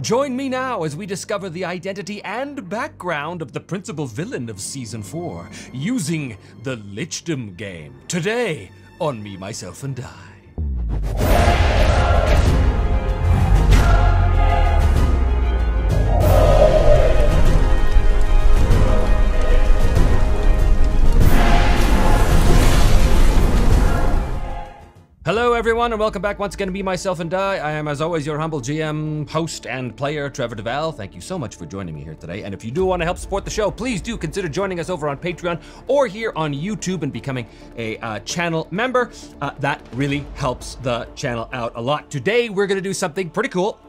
Join me now as we discover the identity and background of the principal villain of Season 4 using the Lichdom game. Today on Me, Myself, and I. everyone, and welcome back once again to Me Myself, and Die. I am, as always, your humble GM, host, and player, Trevor Devall. Thank you so much for joining me here today. And if you do want to help support the show, please do consider joining us over on Patreon or here on YouTube and becoming a uh, channel member. Uh, that really helps the channel out a lot. Today, we're going to do something pretty cool.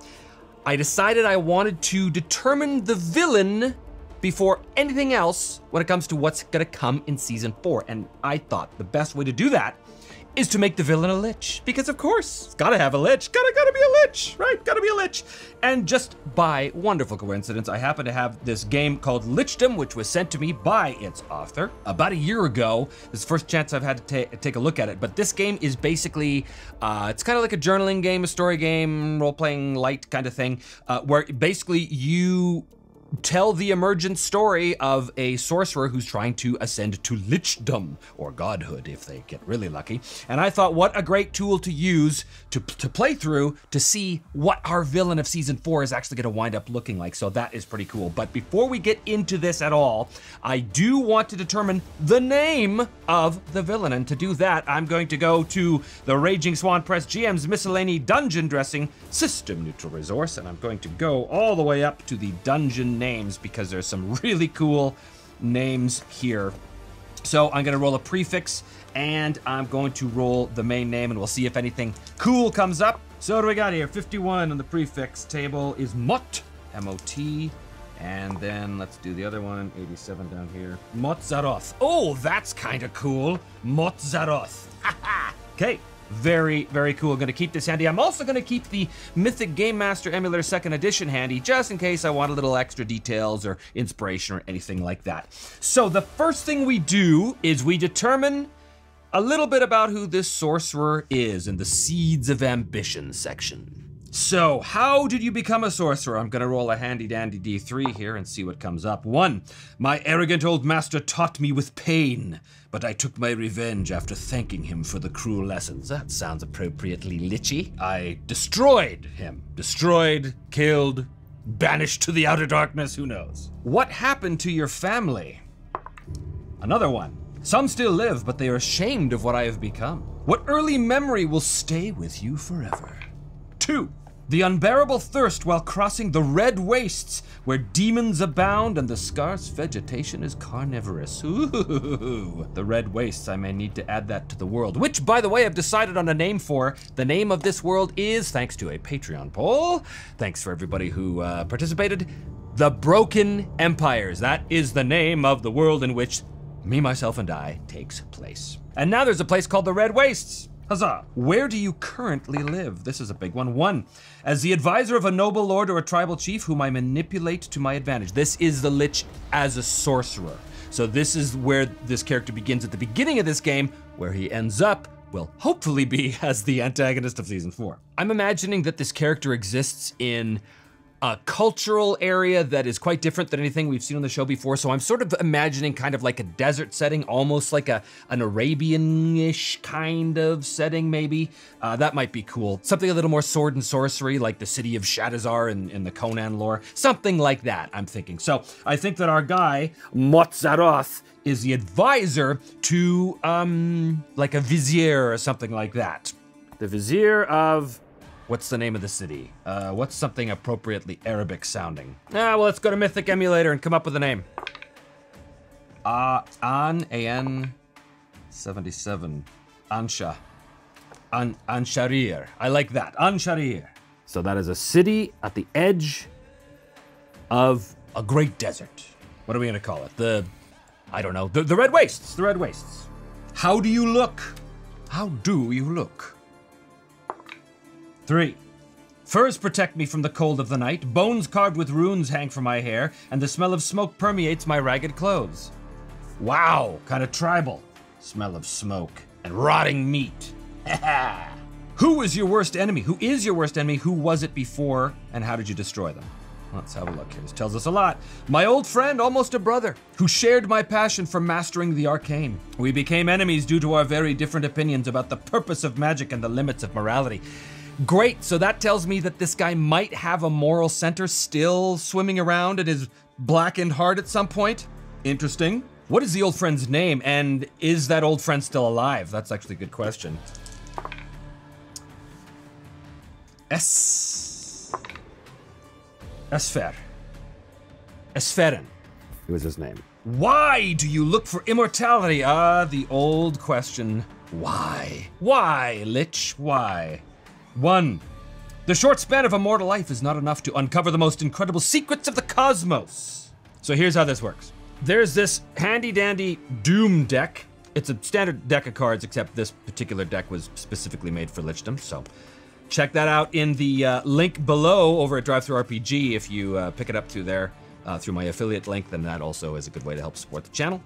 I decided I wanted to determine the villain before anything else when it comes to what's going to come in season four. And I thought the best way to do that is to make the villain a lich. Because of course, it's gotta have a lich. Gotta gotta be a lich, right? Gotta be a lich. And just by wonderful coincidence, I happen to have this game called Lichdom, which was sent to me by its author about a year ago. This first chance I've had to ta- take a look at it. But this game is basically, uh, it's kind of like a journaling game, a story game, role-playing light kind of thing, uh, where basically you tell the emergent story of a sorcerer who's trying to ascend to lichdom or godhood if they get really lucky. And I thought, what a great tool to use to, to play through to see what our villain of season four is actually going to wind up looking like. So that is pretty cool. But before we get into this at all, I do want to determine the name of the villain. And to do that, I'm going to go to the Raging Swan Press GM's Miscellany Dungeon Dressing System Neutral Resource. And I'm going to go all the way up to the dungeon names because there's some really cool names here. So I'm gonna roll a prefix and I'm going to roll the main name and we'll see if anything cool comes up. So what do we got here? 51 on the prefix table is Mot, M-O-T. And then let's do the other one, 87 down here. Motzaroth. Oh, that's kind of cool. Motzaroth. okay, very, very cool. Going to keep this handy. I'm also going to keep the Mythic Game Master Emulator Second Edition handy, just in case I want a little extra details or inspiration or anything like that. So the first thing we do is we determine a little bit about who this sorcerer is in the Seeds of Ambition section. So, how did you become a sorcerer? I'm gonna roll a handy dandy d3 here and see what comes up. One, my arrogant old master taught me with pain, but I took my revenge after thanking him for the cruel lessons. That sounds appropriately lichy. I destroyed him. Destroyed, killed, banished to the outer darkness, who knows? What happened to your family? Another one. Some still live, but they are ashamed of what I have become. What early memory will stay with you forever? Two. The unbearable thirst while crossing the red wastes where demons abound and the scarce vegetation is carnivorous. Ooh, the red wastes, I may need to add that to the world, which, by the way, I've decided on a name for. The name of this world is, thanks to a Patreon poll, thanks for everybody who uh, participated, The Broken Empires. That is the name of the world in which Me, Myself, and Die takes place. And now there's a place called the Red Wastes. Huzzah! Where do you currently live? This is a big one. One, as the advisor of a noble lord or a tribal chief whom I manipulate to my advantage. This is the Lich as a sorcerer. So this is where this character begins at the beginning of this game, where he ends up will hopefully be as the antagonist of season four. I'm imagining that this character exists in a cultural area that is quite different than anything we've seen on the show before. So I'm sort of imagining kind of like a desert setting, almost like a an Arabian-ish kind of setting, maybe. Uh, that might be cool. Something a little more sword and sorcery, like the city of Shadizar in, in the Conan lore. Something like that, I'm thinking. So I think that our guy, Motzaroth, is the advisor to um like a vizier or something like that. The vizier of What's the name of the city? Uh, what's something appropriately Arabic sounding? Ah, well, let's go to Mythic Emulator and come up with a name. Uh, An, A-N, 77. Ansha. An, Ansharir. I like that. Ansharir. So that is a city at the edge of a great desert. What are we gonna call it? The, I don't know, the, the Red Wastes. The Red Wastes. How do you look? How do you look? Three. Furs protect me from the cold of the night, bones carved with runes hang from my hair, and the smell of smoke permeates my ragged clothes. Wow, kind of tribal. Smell of smoke and rotting meat. Who was your worst enemy? Who is your worst enemy? Who was it before? And how did you destroy them? Let's have a look here. This tells us a lot. My old friend, almost a brother, who shared my passion for mastering the arcane. We became enemies due to our very different opinions about the purpose of magic and the limits of morality. Great, so that tells me that this guy might have a moral center still swimming around in his blackened heart at some point. Interesting. What is the old friend's name, and is that old friend still alive? That's actually a good question. S. Esfer. Esferen. It was his name. Why do you look for immortality? Ah, the old question. Why? Why, Lich? Why? One. The short span of a mortal life is not enough to uncover the most incredible secrets of the cosmos. So here's how this works. There's this handy dandy Doom deck. It's a standard deck of cards, except this particular deck was specifically made for Lichdom, so check that out in the uh, link below over at DriveThruRPG if you uh, pick it up through there, uh, through my affiliate link, then that also is a good way to help support the channel.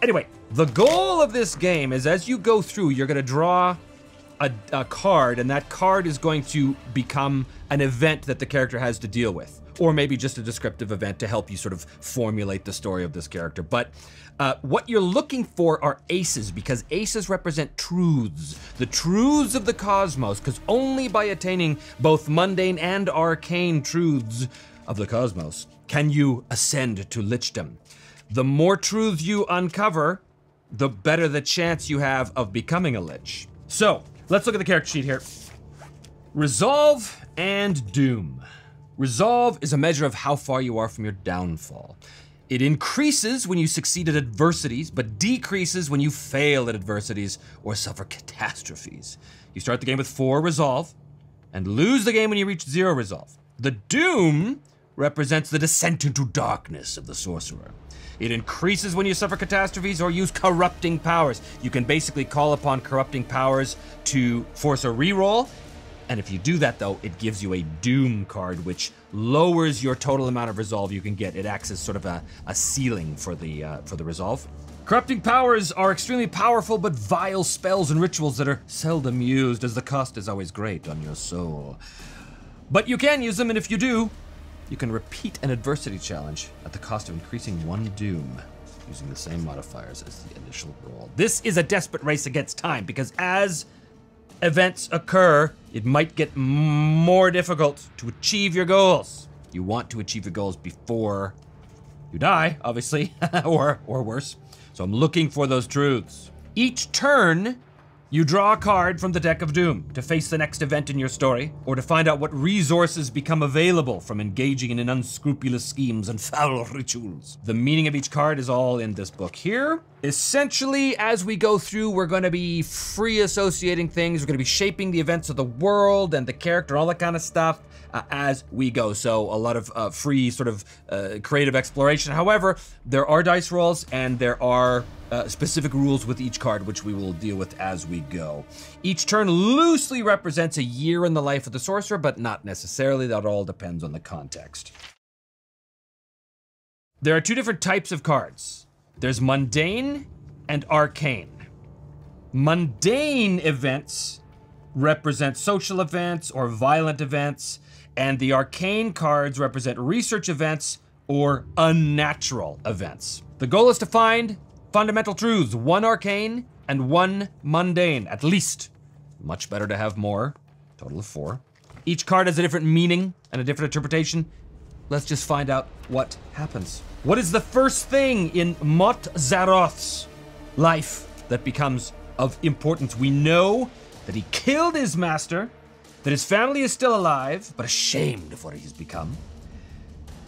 Anyway, the goal of this game is as you go through, you're going to draw a, a card, and that card is going to become an event that the character has to deal with or maybe just a descriptive event to help you sort of formulate the story of this character. But uh, what you're looking for are aces because aces represent truths, the truths of the cosmos, because only by attaining both mundane and arcane truths of the cosmos can you ascend to lichdom. The more truths you uncover, the better the chance you have of becoming a lich. So, let's look at the character sheet here. Resolve and Doom. Resolve is a measure of how far you are from your downfall. It increases when you succeed at adversities, but decreases when you fail at adversities or suffer catastrophes. You start the game with four resolve and lose the game when you reach zero resolve. The Doom represents the descent into darkness of the sorcerer. It increases when you suffer catastrophes or use corrupting powers. You can basically call upon corrupting powers to force a reroll, and if you do that, though, it gives you a Doom card, which lowers your total amount of resolve you can get. It acts as sort of a, a ceiling for the uh, for the resolve. Corrupting powers are extremely powerful but vile spells and rituals that are seldom used, as the cost is always great on your soul. But you can use them, and if you do, you can repeat an adversity challenge at the cost of increasing one Doom using the same modifiers as the initial roll. This is a desperate race against time because as events occur, it might get more difficult to achieve your goals. You want to achieve your goals before you die, obviously, or or worse. So I'm looking for those truths. Each turn, you draw a card from the deck of doom to face the next event in your story, or to find out what resources become available from engaging in unscrupulous schemes and foul rituals. The meaning of each card is all in this book here. Essentially, as we go through, we're going to be free associating things. We're going to be shaping the events of the world and the character, all that kind of stuff. Uh, as we go. So a lot of uh, free sort of uh, creative exploration. However, there are dice rolls and there are uh, specific rules with each card, which we will deal with as we go. Each turn loosely represents a year in the life of the sorcerer, but not necessarily. That all depends on the context. There are two different types of cards. There's mundane and arcane. Mundane events represent social events or violent events, and the arcane cards represent research events or unnatural events. The goal is to find fundamental truths, one arcane and one mundane, at least. Much better to have more, total of four. Each card has a different meaning and a different interpretation. Let's just find out what happens. What is the first thing in Mot Zaroth's life that becomes of importance? We know that he killed his master, that his family is still alive, but ashamed of what he's become.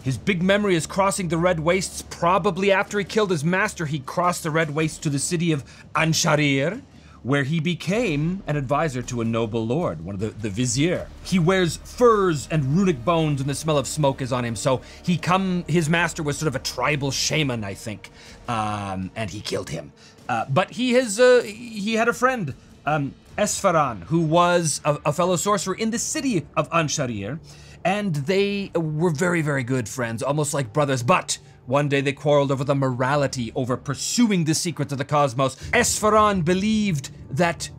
His big memory is crossing the Red Wastes. Probably after he killed his master, he crossed the Red Wastes to the city of Ansharir, where he became an advisor to a noble lord, one of the, the vizier. He wears furs and runic bones, and the smell of smoke is on him. So he come. His master was sort of a tribal shaman, I think, um, and he killed him. Uh, but he has uh, he had a friend, um, Esfaran, who was a, a, fellow sorcerer in the city of Ansharir, and they were very very good friends, almost like brothers. But one day they quarreled over the morality over pursuing the secrets of the cosmos. Esfaran believed that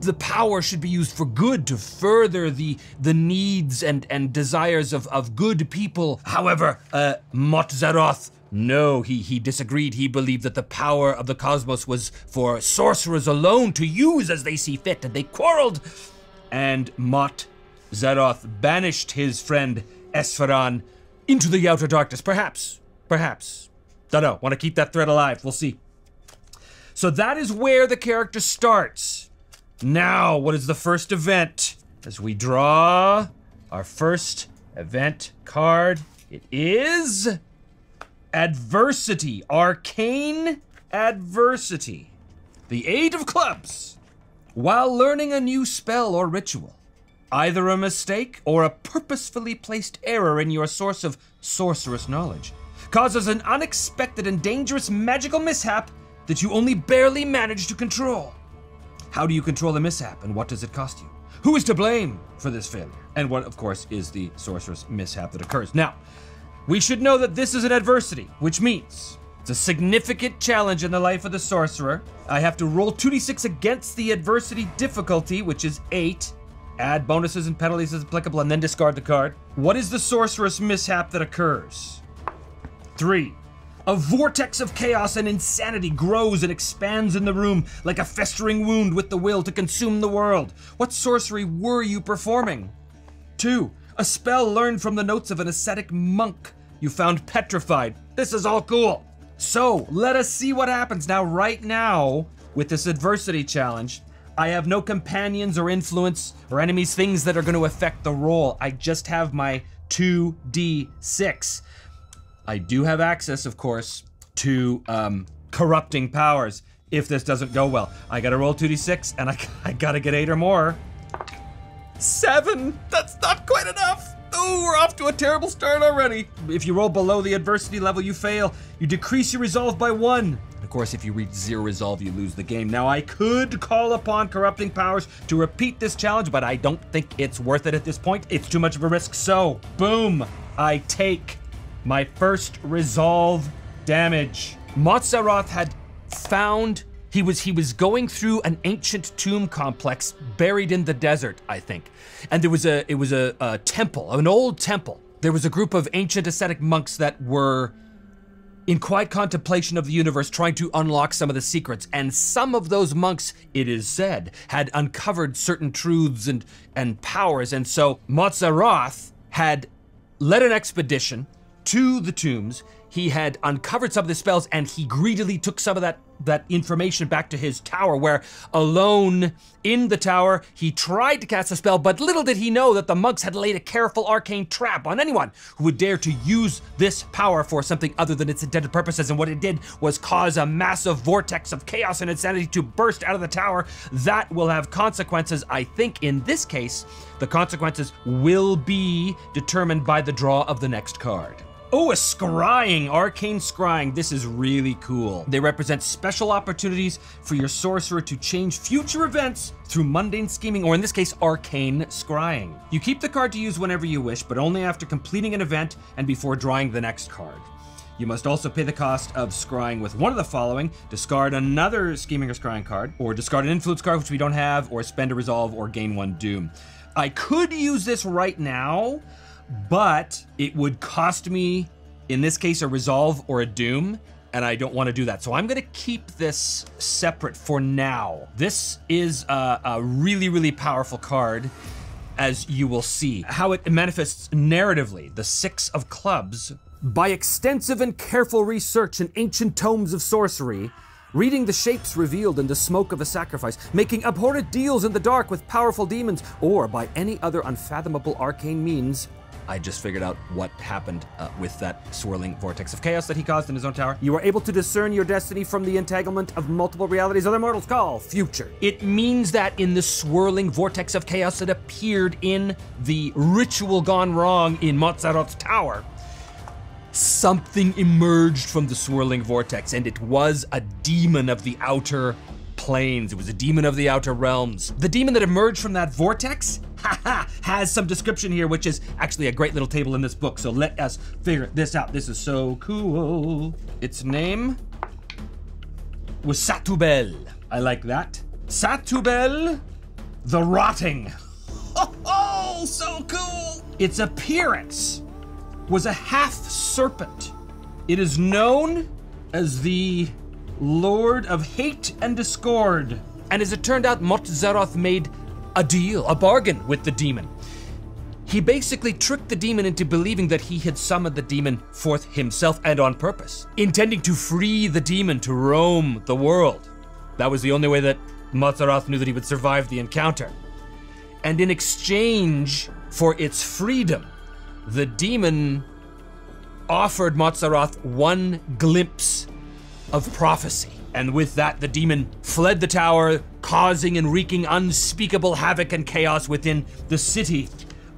the power should be used for good to further the the needs and and desires of of good people. However, uh, Motzaroth, no, he he disagreed. He believed that the power of the cosmos was for sorcerers alone to use as they see fit, and they quarreled. And Mot Zeroth banished his friend Esferan into the outer darkness. Perhaps, perhaps. Don't know. Want to keep that thread alive? We'll see. So that is where the character starts. Now, what is the first event? As we draw our first event card, it is Adversity, Arcane Adversity. The Eight of Clubs. While learning a new spell or ritual, either a mistake or a purposefully placed error in your source of sorcerous knowledge causes an unexpected and dangerous magical mishap that you only barely manage to control. How do you control the mishap and what does it cost you? Who is to blame for this failure? And what, of course, is the sorcerous mishap that occurs. Now, we should know that this is an adversity, which means it's a significant challenge in the life of the sorcerer. I have to roll 2d6 against the adversity difficulty, which is 8. Add bonuses and penalties as applicable, and then discard the card. What is the sorcerous mishap that occurs? 3. A vortex of chaos and insanity grows and expands in the room like a festering wound with the will to consume the world. What sorcery were you performing? 2. A spell learned from the notes of an ascetic monk you found petrified. This is all cool. So, let us see what happens. Now, right now, with this adversity challenge, I have no companions or influence or enemies, things that are going to affect the roll. I just have my 2d6. I do have access, of course, to um, corrupting powers if this doesn't go well. I gotta roll 2d6 and I, I gotta get 8 or more. 7! That's not quite enough! Oh, we're off to a terrible start already. If you roll below the adversity level, you fail. You decrease your resolve by 1. Of course, if you reach zero resolve, you lose the game. Now, I could call upon corrupting powers to repeat this challenge, but I don't think it's worth it at this point. It's too much of a risk. So, boom, I take my first resolve damage. Motzaroth had found he was he was going through an ancient tomb complex buried in the desert, I think. And there was a it was a, a temple, an old temple. There was a group of ancient ascetic monks that were in quiet contemplation of the universe, trying to unlock some of the secrets. And some of those monks, it is said, had uncovered certain truths and, and powers. And so Motzaroth had led an expedition to the tombs. He had uncovered some of the spells and he greedily took some of that that information back to his tower where alone in the tower he tried to cast a spell but little did he know that the monks had laid a careful arcane trap on anyone who would dare to use this power for something other than its intended purposes. And what it did was cause a massive vortex of chaos and insanity to burst out of the tower. That will have consequences i think in this case the consequences will be determined by the draw of the next card Oh, a scrying, arcane scrying. This is really cool. They represent special opportunities for your sorcerer to change future events through mundane scheming, or in this case, arcane scrying. You keep the card to use whenever you wish, but only after completing an event and before drawing the next card. You must also pay the cost of scrying with one of the following discard another scheming or scrying card, or discard an influence card which we don't have, or spend a resolve, or gain one doom. I could use this right now, but it would cost me, in this case, a resolve or a doom, and I don't want to do that. So I'm going to keep this separate for now. This is a, a, really, really powerful card, as you will see. How it manifests narratively, the Six of Clubs. By extensive and careful research in ancient tomes of sorcery, reading the shapes revealed in the smoke of a sacrifice, making abhorrent deals in the dark with powerful demons, or by any other unfathomable arcane means, I just figured out what happened uh, with that swirling vortex of chaos that he caused in his own tower. You are able to discern your destiny from the entanglement of multiple realities other mortals call future. It means that in the swirling vortex of chaos that appeared in the ritual gone wrong in Motzaroth's tower, something emerged from the swirling vortex, and it was a demon of the outer planes. It was a demon of the outer realms. The demon that emerged from that vortex has some description here, which is actually a great little table in this book. So let us figure this out. This is so cool. Its name was Satubel. I like that. Satubel the Rotting. Oh, so cool! Its appearance was a half serpent. It is known as the Lord of Hate and Discord. And as it turned out, Motzaroth made a deal, a bargain with the demon. He basically tricked the demon into believing that he had summoned the demon forth himself and on purpose, intending to free the demon to roam the world. That was the only way that Motzaroth knew that he would survive the encounter. And in exchange for its freedom, the demon offered Motzaroth one glimpse of prophecy. And with that, the demon fled the tower, causing and wreaking unspeakable havoc and chaos within the city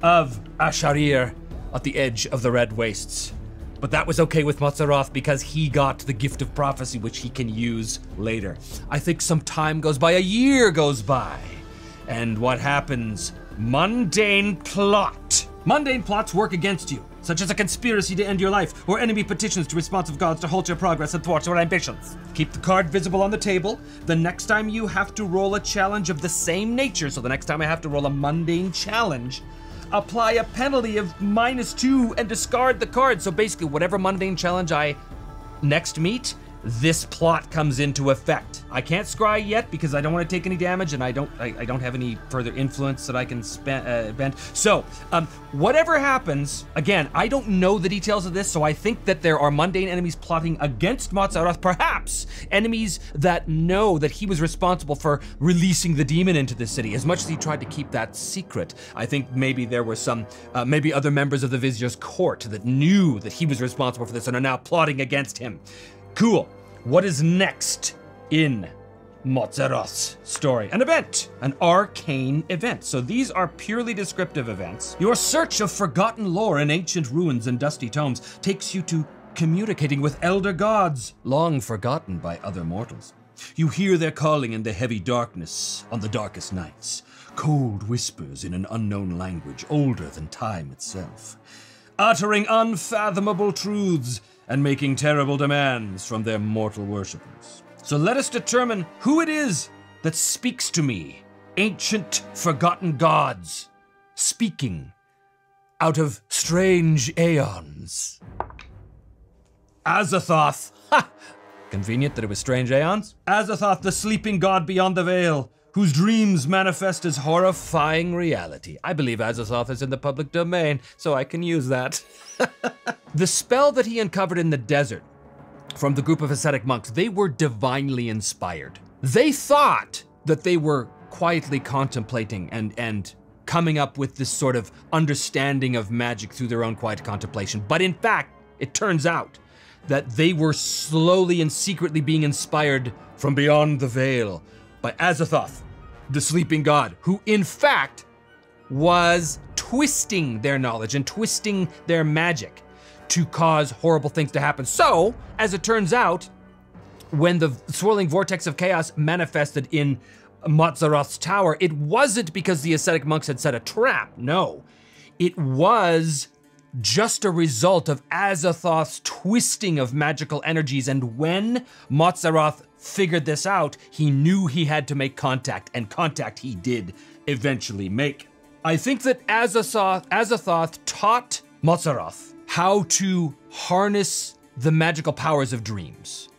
of Asharir at the edge of the Red Wastes. But that was okay with Motzaroth because he got the gift of prophecy, which he can use later. I think some time goes by, a year goes by. And what happens? Mundane plot. Mundane plots work against you, such as a conspiracy to end your life, or enemy petitions to responsive gods to halt your progress and thwart your ambitions. Keep the card visible on the table. The next time you have to roll a challenge of the same nature, so the next time I have to roll a mundane challenge, apply a penalty of minus two and discard the card. So basically, whatever mundane challenge I next meet, this plot comes into effect. I can't scry yet because I don't want to take any damage and I don't I, I don't have any further influence that I can spend uh, bend. So, um, whatever happens, again, I don't know the details of this, so I think that there are mundane enemies plotting against Motzaroth, perhaps enemies that know that he was responsible for releasing the demon into the city. As much as he tried to keep that secret, I think maybe there were some, uh, maybe other members of the Vizier's court that knew that he was responsible for this and are now plotting against him. Cool. What is next in Motzaroth's story? An event, an arcane event. So these are purely descriptive events. Your search of forgotten lore in ancient ruins and dusty tomes takes you to communicating with elder gods, long forgotten by other mortals. You hear their calling in the heavy darkness on the darkest nights, cold whispers in an unknown language older than time itself, uttering unfathomable truths and making terrible demands from their mortal worshippers. So let us determine who it is that speaks to me, ancient forgotten gods, speaking out of strange aeons. Azathoth. Ha! Convenient that it was strange aeons. Azathoth, the sleeping god beyond the veil, whose dreams manifest as horrifying reality. I believe Azathoth is in the public domain, so I can use that. the spell that he uncovered in the desert from the group of ascetic monks, they were divinely inspired. They thought that they were quietly contemplating and and coming up with this sort of understanding of magic through their own quiet contemplation. But in fact, it turns out that they were slowly and secretly being inspired from beyond the veil by Azathoth, the sleeping god, who in fact was twisting their knowledge and twisting their magic to cause horrible things to happen. So, as it turns out, when the swirling vortex of chaos manifested in Motzaroth's tower, it wasn't because the ascetic monks had set a trap. No, it was just a result of Azathoth's twisting of magical energies. And when Motzaroth figured this out, he knew he had to make contact, and contact he did eventually make. I think that Azathoth, Azathoth taught Motzaroth how to harness the magical powers of dreams.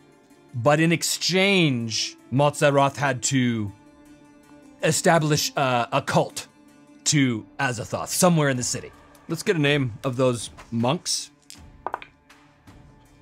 But in exchange, Motzaroth had to establish a cult to Azathoth somewhere in the city. Let's get a name of those monks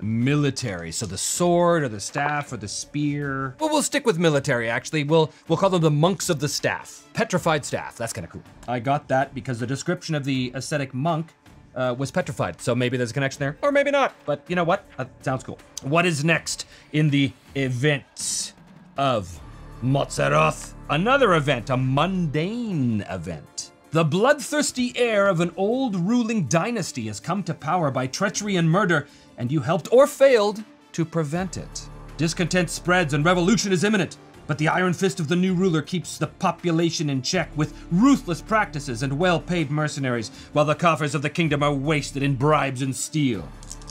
military. So the sword or the staff or the spear. Well, we'll stick with military actually. We'll we'll call them the monks of the staff. Petrified staff. That's kind of cool. I got that because the description of the ascetic monk uh, was petrified. So maybe there's a connection there, or maybe not. But you know what? That sounds cool. What is next in the events of Motzaroth? Another event, a mundane event. The bloodthirsty heir of an old ruling dynasty has come to power by treachery and murder and you helped or failed to prevent it. Discontent spreads and revolution is imminent, but the iron fist of the new ruler keeps the population in check with ruthless practices and well paid mercenaries, while the coffers of the kingdom are wasted in bribes and steel.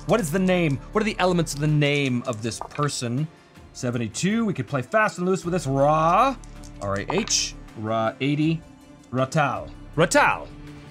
What is the name? What are the elements of the name of this person? 72, we could play fast and loose with this. Ra, R A H, Ra 80. Ratal. Ratal,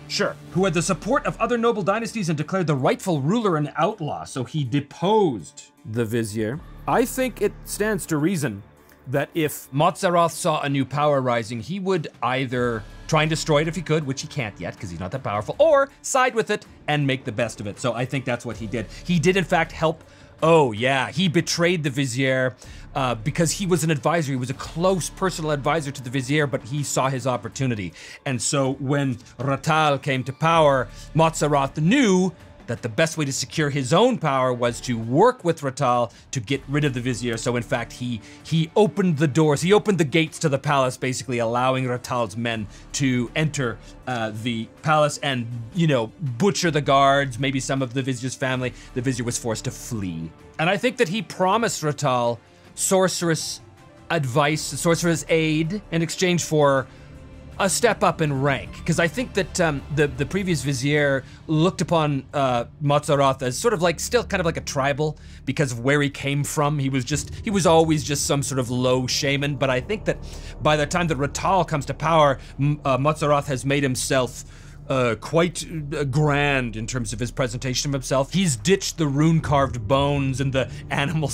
sure, who had the support of other noble dynasties and declared the rightful ruler an outlaw, so he deposed the vizier. I think it stands to reason that if Motzaroth saw a new power rising, he would either try and destroy it if he could, which he can't yet because he's not that powerful, or side with it and make the best of it. So I think that's what he did. He did, in fact, help. Oh, yeah, he betrayed the Vizier uh, because he was an advisor. He was a close personal advisor to the Vizier, but he saw his opportunity. And so when Ratal came to power, Motzaroth knew that the best way to secure his own power was to work with Ratal to get rid of the vizier. So in fact, he he opened the doors, he opened the gates to the palace, basically allowing Ratal's men to enter uh, the palace and you know butcher the guards, maybe some of the vizier's family. The vizier was forced to flee, and I think that he promised Ratal sorcerous advice, sorcerous aid in exchange for a step up in rank because I think that um, the the previous vizier looked upon uh, as sort of like still kind of like a tribal because of where he came from. He was just he was always just some sort of low shaman. But I think that by the time that Ratal comes to power, uh, has made himself. Uh, quite uh, grand in terms of his presentation of himself. He's ditched the rune carved bones and the animal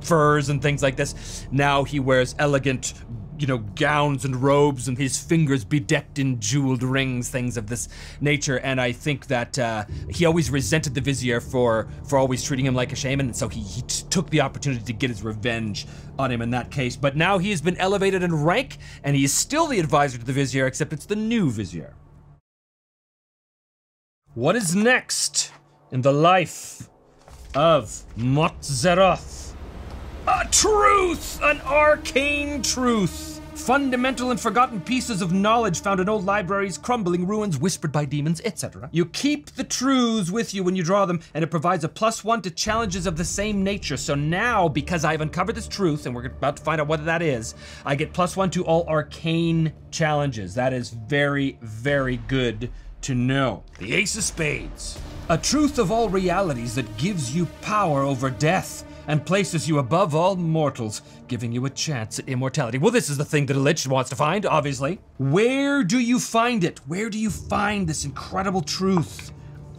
furs and things like this. Now he wears elegant you know, gowns and robes and his fingers bedecked in jeweled rings, things of this nature. And I think that uh, he always resented the vizier for for always treating him like a shaman, and so he, he took the opportunity to get his revenge on him in that case. But now he has been elevated in rank, and he is still the advisor to the vizier, except it's the new vizier. What is next in the life of Motzaroth? A truth! An arcane truth! Fundamental and forgotten pieces of knowledge found in old libraries, crumbling ruins, whispered by demons, etc. You keep the truths with you when you draw them, and it provides a plus one to challenges of the same nature. So now, because I've uncovered this truth, and we're about to find out what that is, I get plus one to all arcane challenges. That is very, very good to know. The Ace of Spades. A truth of all realities that gives you power over death and places you above all mortals, giving you a chance at immortality. Well, this is the thing that a lich wants to find, obviously. Where do you find it? Where do you find this incredible truth?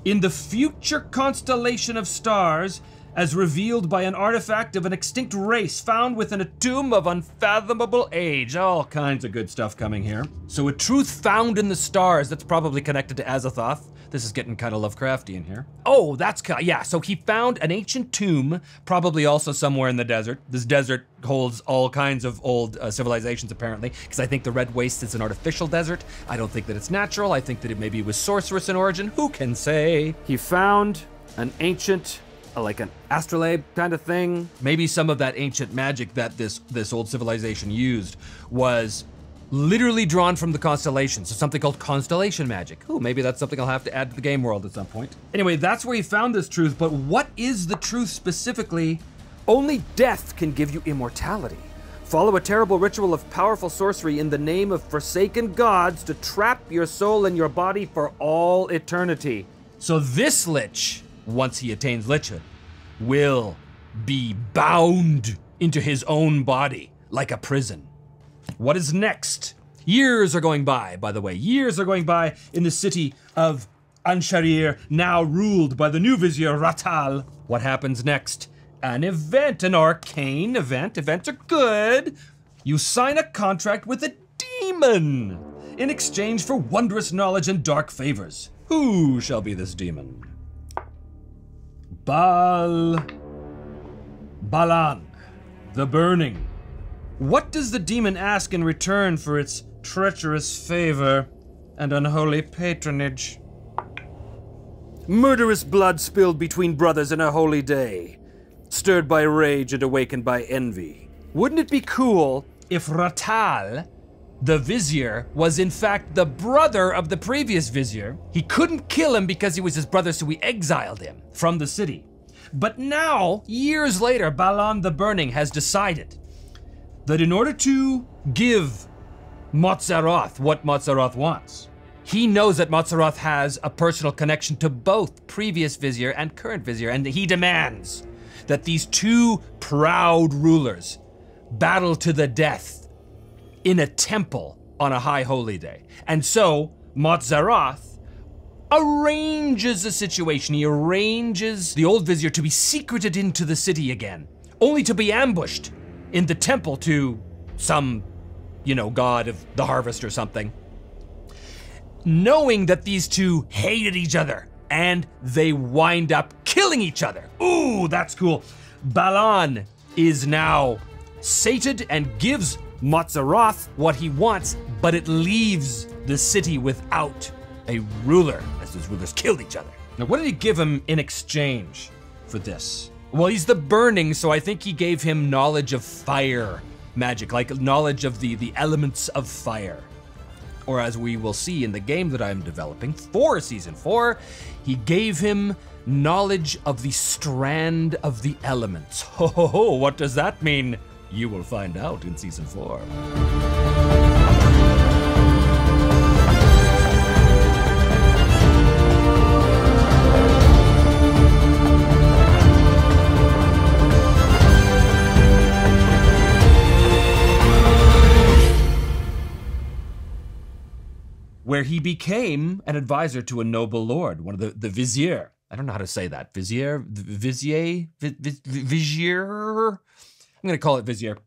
In the future constellation of stars, as revealed by an artifact of an extinct race found within a tomb of unfathomable age. All kinds of good stuff coming here. So, a truth found in the stars that's probably connected to Azathoth. This is getting kind of Lovecraftian here. Oh, that's yeah. So he found an ancient tomb, probably also somewhere in the desert. This desert holds all kinds of old uh, civilizations, apparently, because I think the Red Waste is an artificial desert. I don't think that it's natural. I think that it maybe was sorcerous in origin. Who can say? He found an ancient like an astrolabe kind of thing. Maybe some of that ancient magic that this this old civilization used was literally drawn from the constellations. So something called constellation magic. Ooh, maybe that's something I'll have to add to the game world at some point. Anyway, that's where he found this truth, but what is the truth specifically? Only death can give you immortality. Follow a terrible ritual of powerful sorcery in the name of forsaken gods to trap your soul in your body for all eternity. So this lich, once he attains lichhood, will be bound into his own body like a prison. What is next? Years are going by, by the way. Years are going by in the city of Ansharir, now ruled by the new vizier Ratal. What happens next? An event, an arcane event. Events are good. You sign a contract with a demon in exchange for wondrous knowledge and dark favors. Who shall be this demon? Bal. Balan, the Burning. What does the demon ask in return for its treacherous favor and unholy patronage? Murderous blood spilled between brothers in a holy day, stirred by rage and awakened by envy. Wouldn't it be cool if Ratal, the vizier, was in fact the brother of the previous vizier? He couldn't kill him because he was his brother, so we exiled him from the city. But now, years later, Balan the Burning has decided that in order to give Motzaroth what Motzaroth wants, he knows that Motzaroth has a personal connection to both previous vizier and current vizier, and he demands that these two proud rulers battle to the death in a temple on a high holy day. And so, Motzaroth arranges a situation. He arranges the old vizier to be secreted into the city again, only to be ambushed in the temple to some, you know, god of the harvest or something. Knowing that these two hated each other and they wind up killing each other. Ooh, that's cool. Balan is now sated and gives Motzaroth what he wants, but it leaves the city without a ruler, as those rulers killed each other. Now, what did he give him in exchange for this? Well, he's the burning, so I think he gave him knowledge of fire magic, like knowledge of the, the elements of fire. Or as we will see in the game that I'm developing for season four, he gave him knowledge of the strand of the elements. Ho ho ho, what does that mean? You will find out in season four. where he became an advisor to a noble lord, one of the, the vizier. I don't know how to say that. Vizier? Vizier? Vizier? I'm going to call it vizier.